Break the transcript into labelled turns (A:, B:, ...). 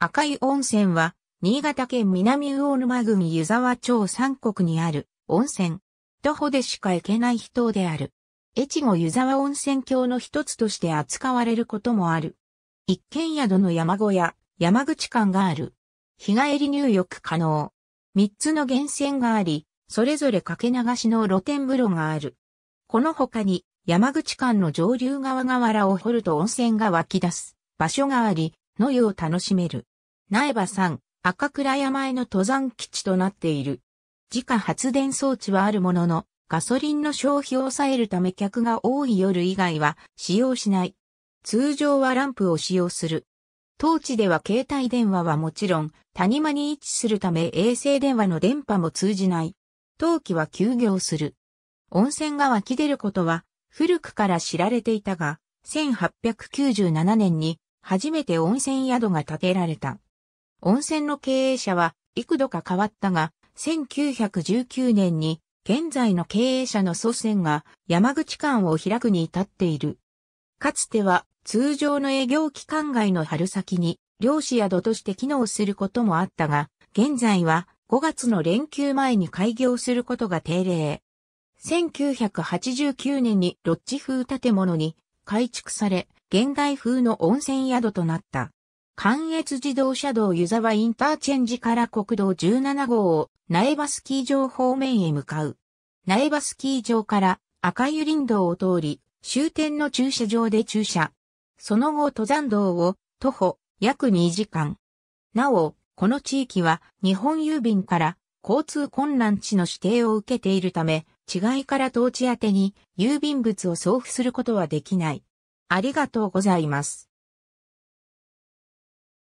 A: 赤い温泉は、新潟県南魚沼郡湯沢町三国にある温泉。徒歩でしか行けない人である。越後湯沢温泉郷の一つとして扱われることもある。一軒宿の山小屋、山口館がある。日帰り入浴可能。三つの源泉があり、それぞれかけ流しの露天風呂がある。この他に山口間の上流川河原を掘ると温泉が湧き出す場所があり、の湯を楽しめる。苗場山、赤倉山への登山基地となっている。自家発電装置はあるものの、ガソリンの消費を抑えるため客が多い夜以外は使用しない。通常はランプを使用する。当地では携帯電話はもちろん、谷間に位置するため衛星電話の電波も通じない。冬季は休業する。温泉が湧き出ることは古くから知られていたが、1897年に初めて温泉宿が建てられた。温泉の経営者は幾度か変わったが、1919年に現在の経営者の祖先が山口館を開くに至っている。かつては通常の営業期間外の春先に漁師宿として機能することもあったが、現在は5月の連休前に開業することが定例。1989年にロッジ風建物に改築され、現代風の温泉宿となった。関越自動車道湯沢インターチェンジから国道17号を苗場スキー場方面へ向かう。苗場スキー場から赤湯林道を通り、終点の駐車場で駐車。その後登山道を徒歩約2時間。なお、この地域は日本郵便から交通困難地の指定を受けているため、違いから当地宛に郵便物を送付することはできない。ありがとうございます。